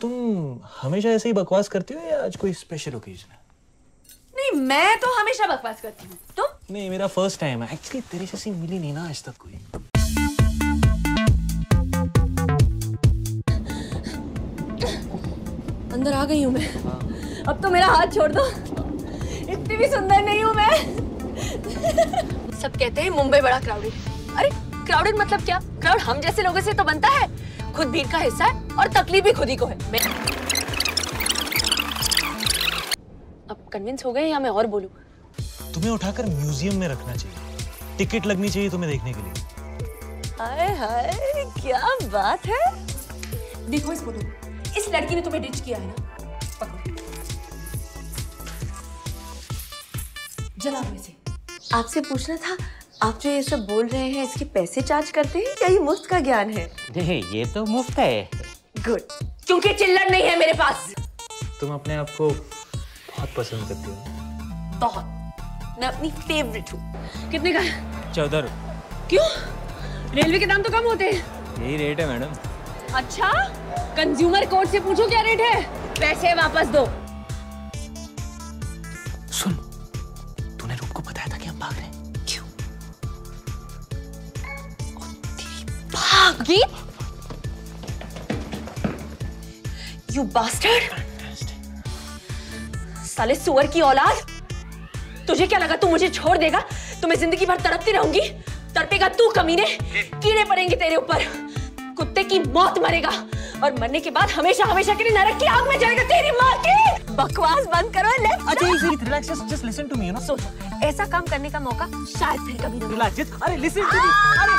तुम हमेशा ऐसे ही बकवास करती हो या आज कोई स्पेशल ओकेजन है? नहीं मैं तो हमेशा बकवास करती हूँ। तुम? नहीं मेरा फ़र्स्ट टाइम है। एक्चुअली तेरे जैसी मिली नहीं ना आज तक कोई। अंदर आ गई हूँ मैं। अब तो मेरा हाथ छोड़ दो। इतनी भी सुंदर नहीं हूँ मैं। सब कहते हैं मुंबई बड़ा क्राउडेड अरे क्राउडेड मतलब क्या? क्राउड हम जैसे लोगों से तो बनता है। खुद भीड़ का हिस्सा है और तकलीफ़ भी खुद ही को है। मैं अब कन्विंस हो गए या मैं और बोलूँ? तुम्हें उठाकर म्यूज़ियम में रखना चाहिए। टिकट लगनी चाहिए तुम्हें देखने के लिए। हाय हाय क्या बात है? देखो इस फ़ोटो। इस लड़की ने तुम्हें डिच किया है ना? पकड़ो। जला आपसे पूछना था आप जो ये सब बोल रहे हैं इसके पैसे चार्ज करते हैं या ये मुफ़्त का ज्ञान है? नहीं ये तो मुफ़्त है। गुड क्योंकि चिल्लर नहीं है मेरे पास। तुम अपने आप को बहुत पसंद करती हो। बहुत। मैं अपनी फेवरेट हूँ। कितने का चौदह क्यों? रेलवे के दाम तो कम होते हैं। यही रेट है मैडम। अच्छा? कंज्यूमर कोर्ट से पूछो क्या रेट है? पैसे वापस दो। सुन तूने रूप को बताया था कि हम भाग रहे हैं? भागी यू बास्टर्ड साले सुअर की औलाद। तुझे क्या लगा तू मुझे छोड़ देगा? तो मैं ज़िंदगी भर तड़पती रहूँगी? तड़पेगा तू कमीने। कीड़े पड़ेंगे तेरे ऊपर। कुत्ते की मौत मरेगा। और मरने के बाद हमेशा हमेशा के लिए नरक की आग में जाएगा तेरी माँ की। बकवास बंद करो लेफ़्ट अच्छा relax just just listen to me you know सोचो ऐसा काम करने का मौका शायद फिर कभी ना मिले। अरे लिसन टू मी अरे